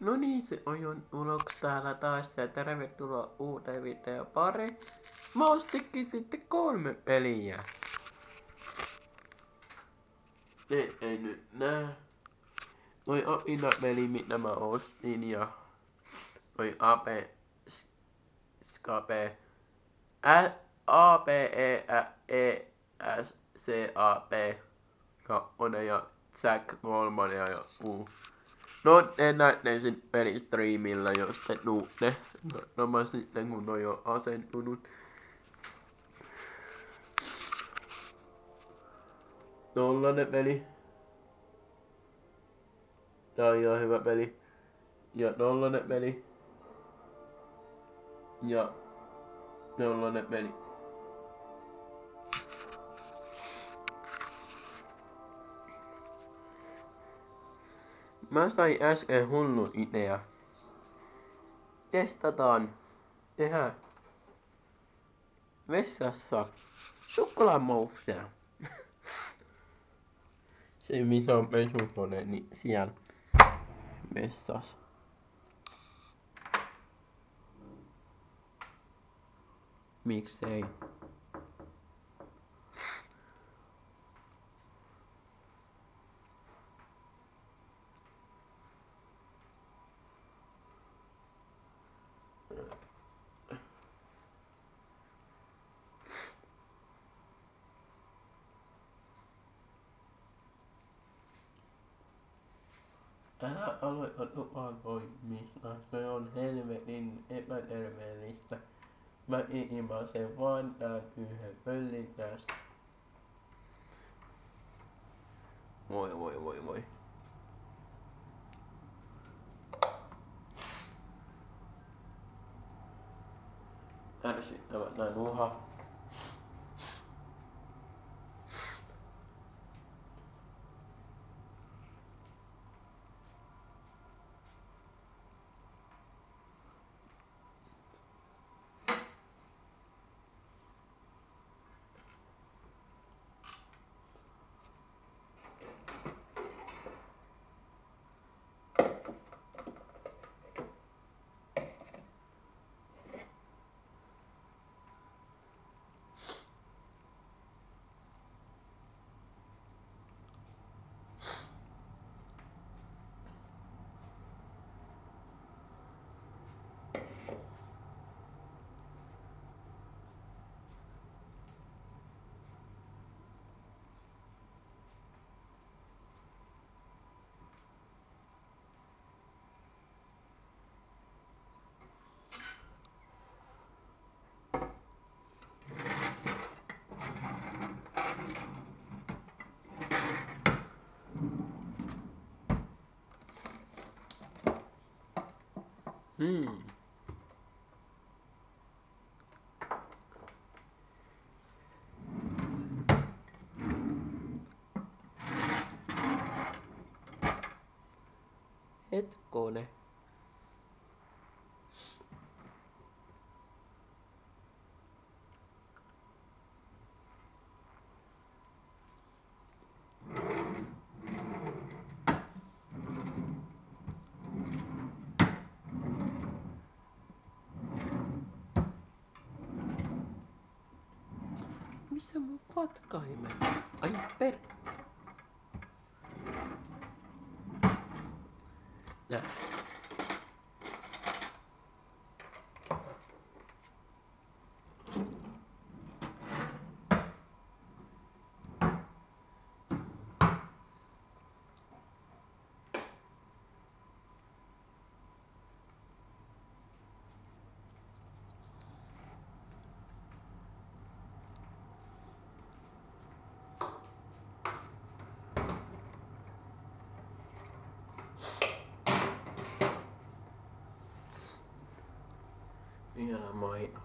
No niin, se on jo uloks täällä taas ja tervetuloa uuteen videoon pari. Mä ostikin sitten kolme peliä. Ne ei nyt näe. Noi on peli, mitä mä ostin ja noi AP Skape A P E E S C A P kakkonen ja Zack kolmonen ja joku No te näette sen pelistriimillä, jos te tuutte. No mä sitten kun on jo asentunut. Tollanen peli. Tää on ihan hyvä peli. Ja tollanen peli. Ja tollanen peli. Mä sain äsken hullu idea. Testataan tehdä vessassa suklaamoussea. Se missä on pesukone, niin siellä vessassa. Miksei? Älä aloita tupakoimista, se on helvetin epäterveellistä. Mä ilmaisen vaan tän yhden pöllin tästä. Voi voi voi voi. Ärsyttävä tää nuha. Hmm. hết cổ này Missä mun patka Ai per... Yeah. might.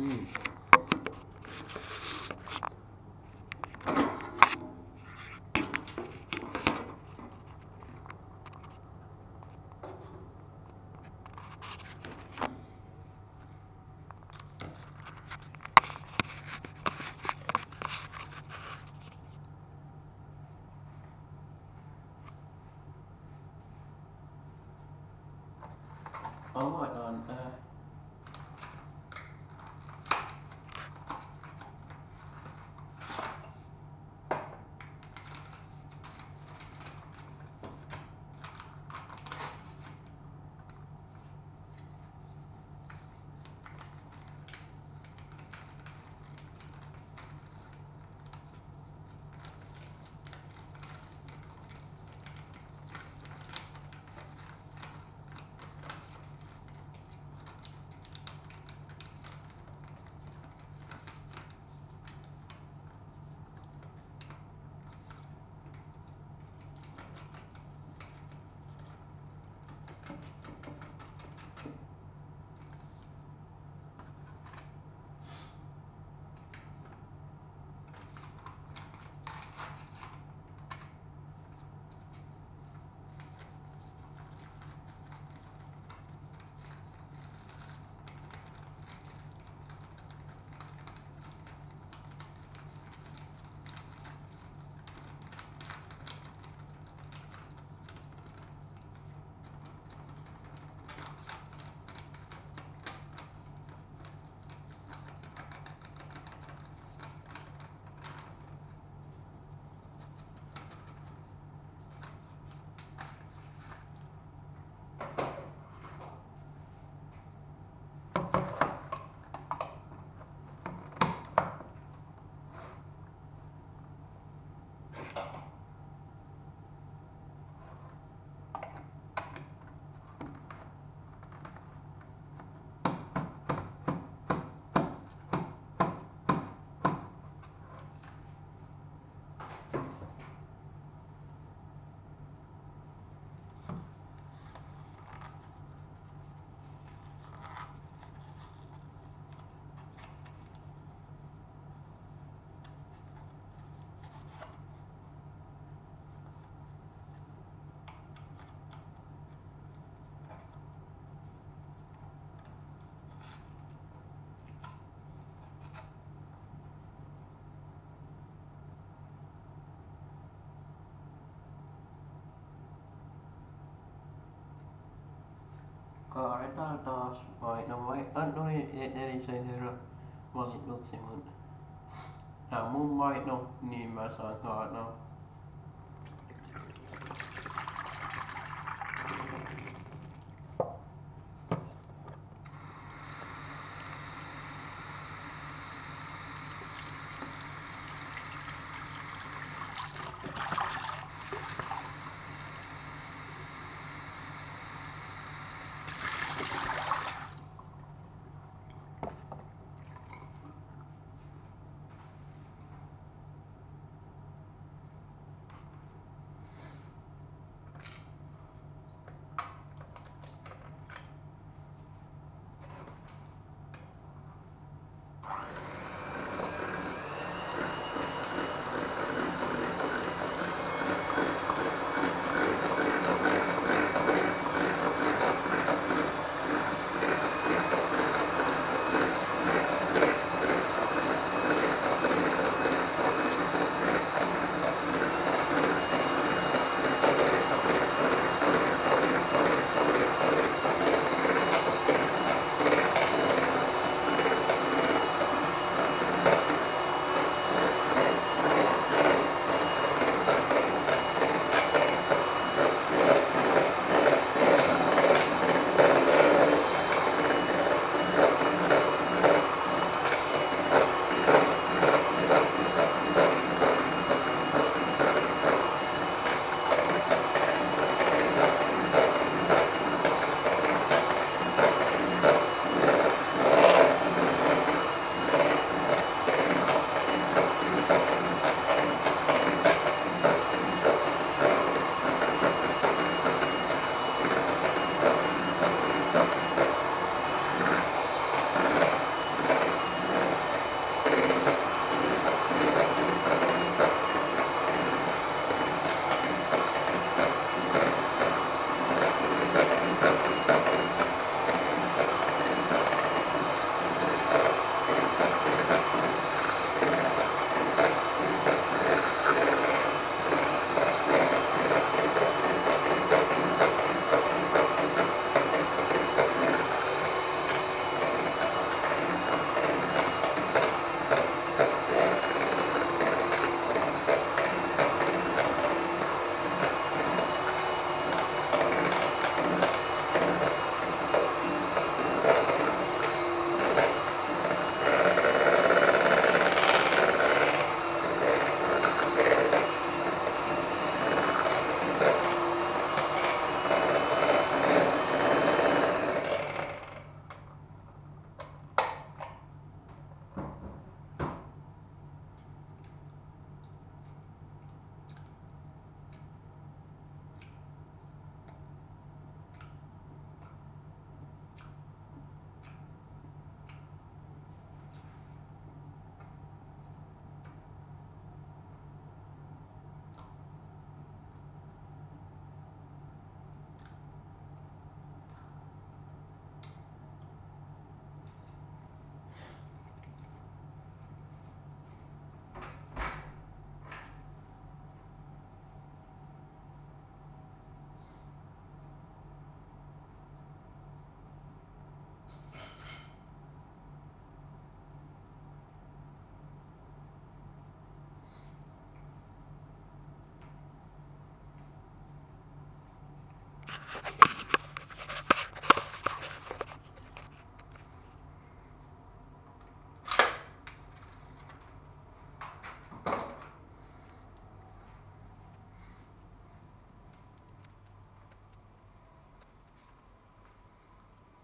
Ihana maino. Mm. Avataan tää. Kaadetaan taas paino vai noin nelisen herran valituksi mun. Tää on mun maito, niin mä saan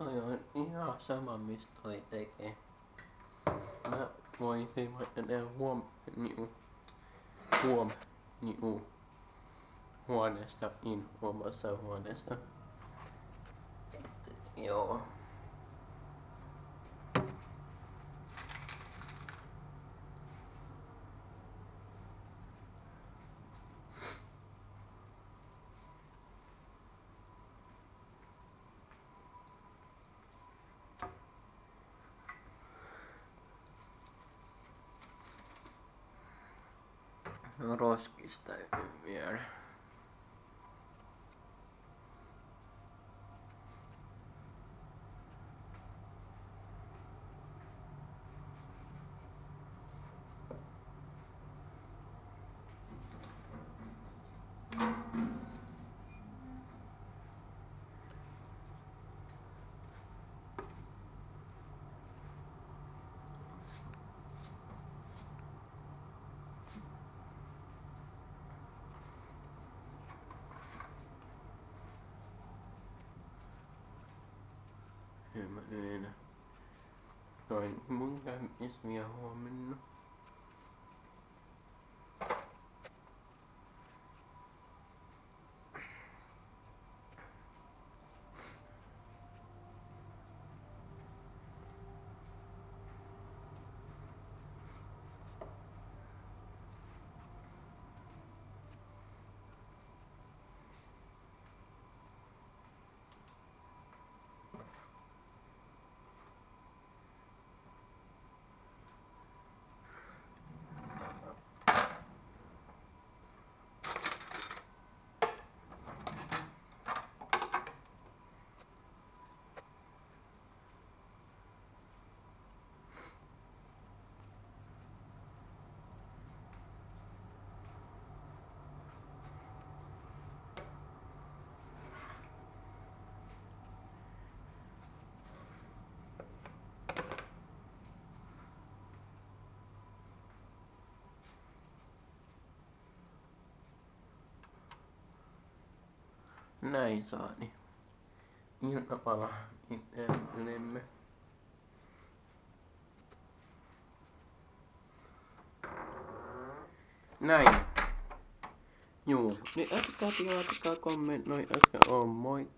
Toi on ihan sama, mistä toi tekee. Mä voisin vaikka tehdä huom... Niinku. Huom... Niin Niinku huoneesta, in omassa huoneesta. Joo. roskista vielä. En mä enää. Noin mun käynnissä vielä Näin saani. Iltapala itsellemme. Näin. Juu, niin älkää tilaa, kommentoi, älkää oo moi.